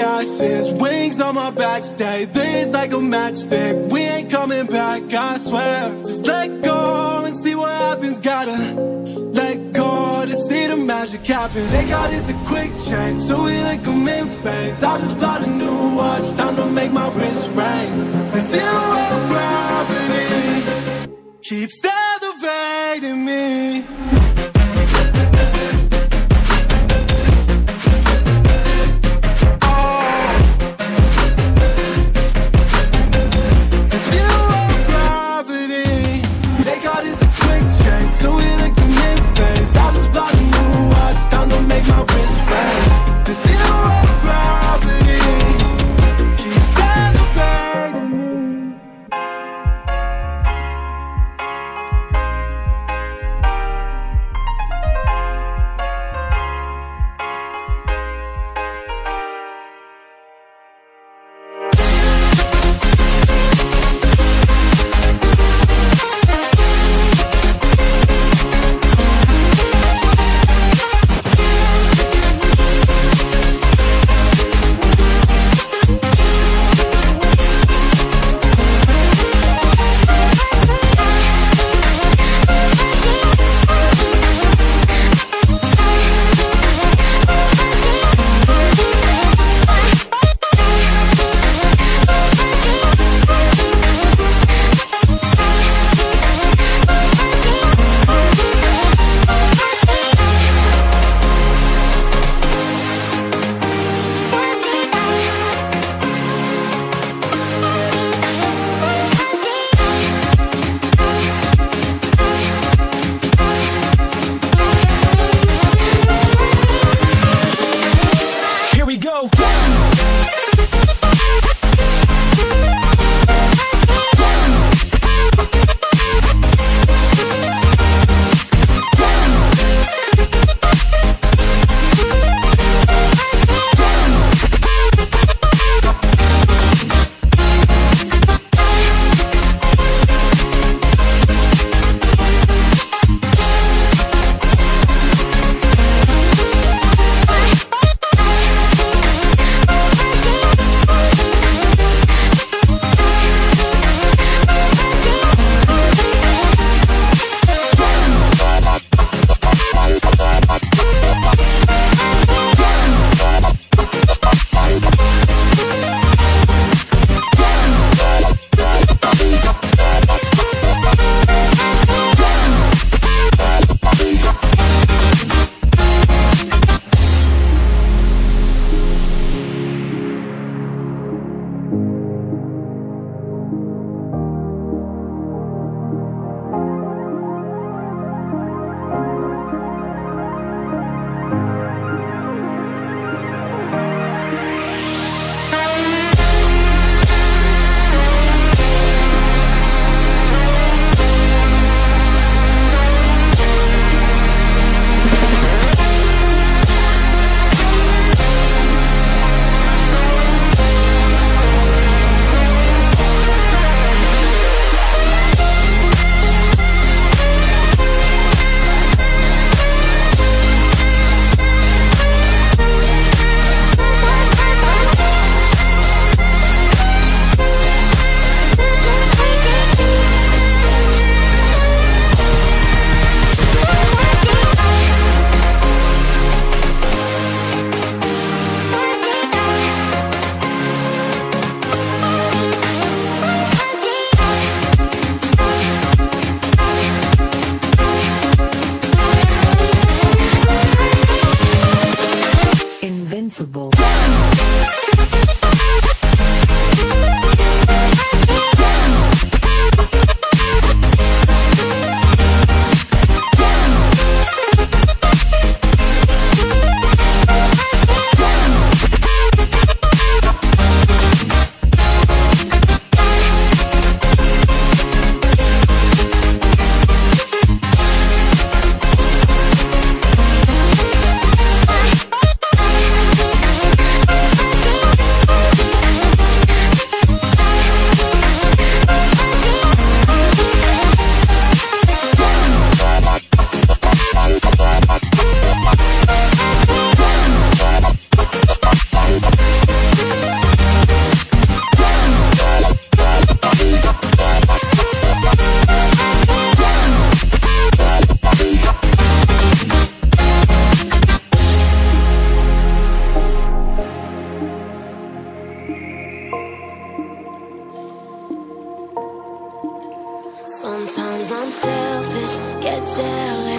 ashes Wings on my back, stay lit like a matchstick. We ain't coming back, I swear. Just let go and see what happens. Gotta let go to see the magic happen. They got is a quick change, so we like a mid-phase I just bought a new watch, time to make my wrist ring. And zero gravity. Keeps elevating me.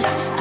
Jealous.